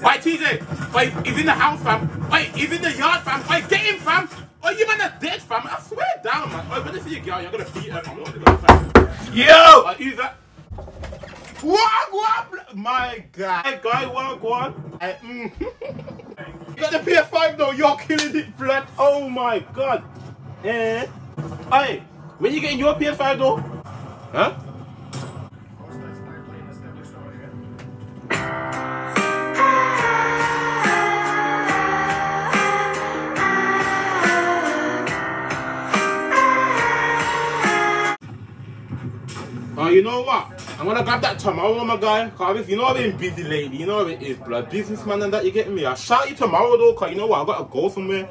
Wait, TJ. Wait, he's in the house, fam. Wait, he's in the yard, fam. Wait, get him, fam. Oh, you man are dead, fam. I swear down, man. Wait, when I see a girl, you're gonna beat her, fam. Yo! Who's that? What? What? My God. Hey, guy, what? What? Mm. you got the PS5 though. You're killing it, blood. Oh my God. Eh? Hey, when you getting your PS5 though? Huh? Oh, you know what? I'm gonna grab that tomorrow, my guy. Cause you know I've been busy lately. You know it is, blood. Businessman and that, you getting me? I'll shout you tomorrow though, cause you know what? I gotta go somewhere.